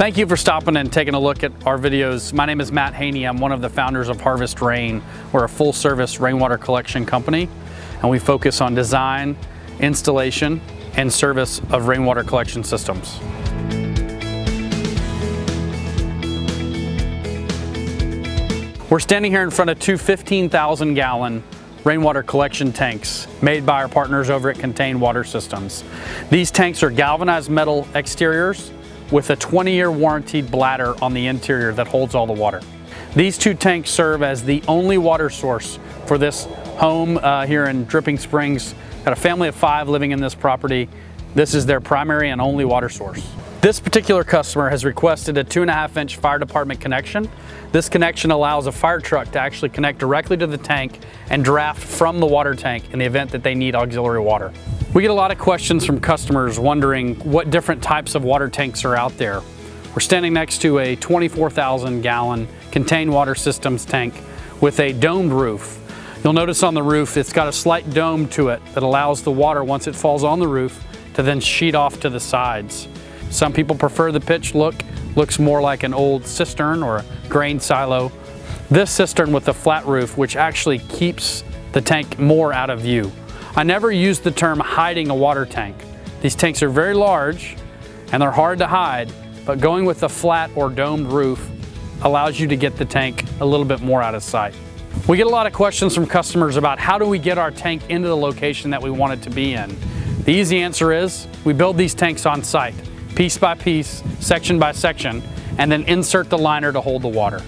Thank you for stopping and taking a look at our videos. My name is Matt Haney. I'm one of the founders of Harvest Rain. We're a full service rainwater collection company and we focus on design, installation, and service of rainwater collection systems. We're standing here in front of two 15,000 gallon rainwater collection tanks made by our partners over at Contain Water Systems. These tanks are galvanized metal exteriors with a 20 year warranted bladder on the interior that holds all the water. These two tanks serve as the only water source for this home uh, here in Dripping Springs. Got a family of five living in this property. This is their primary and only water source. This particular customer has requested a two and a half inch fire department connection. This connection allows a fire truck to actually connect directly to the tank and draft from the water tank in the event that they need auxiliary water. We get a lot of questions from customers wondering what different types of water tanks are out there. We're standing next to a 24,000 gallon contained water systems tank with a domed roof. You'll notice on the roof it's got a slight dome to it that allows the water once it falls on the roof to then sheet off to the sides. Some people prefer the pitch look, looks more like an old cistern or a grain silo. This cistern with the flat roof, which actually keeps the tank more out of view. I never use the term hiding a water tank. These tanks are very large and they're hard to hide, but going with a flat or domed roof allows you to get the tank a little bit more out of sight. We get a lot of questions from customers about how do we get our tank into the location that we want it to be in. The easy answer is we build these tanks on site piece by piece, section by section, and then insert the liner to hold the water.